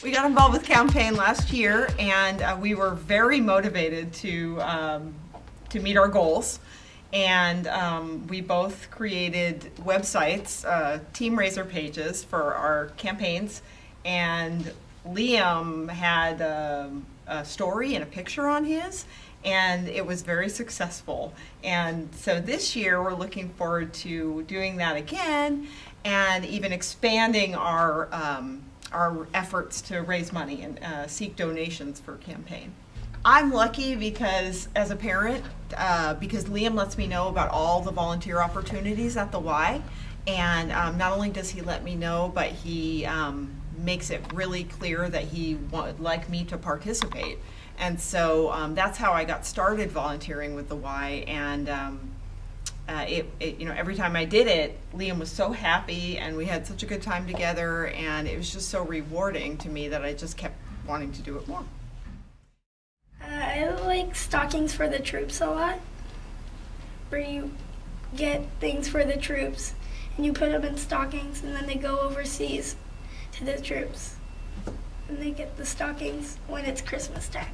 We got involved with campaign last year, and uh, we were very motivated to um, to meet our goals. And um, we both created websites, uh, team raiser pages for our campaigns. And Liam had um, a story and a picture on his, and it was very successful. And so this year we're looking forward to doing that again and even expanding our um, our efforts to raise money and uh, seek donations for campaign. I'm lucky because as a parent, uh, because Liam lets me know about all the volunteer opportunities at the Y, and um, not only does he let me know, but he um, makes it really clear that he would like me to participate. And so um, that's how I got started volunteering with the Y. And um, uh, it, it, you know, every time I did it, Liam was so happy, and we had such a good time together, and it was just so rewarding to me that I just kept wanting to do it more. Uh, I like stockings for the troops a lot, where you get things for the troops and you put them in stockings, and then they go overseas to the troops, and they get the stockings when it's Christmas time.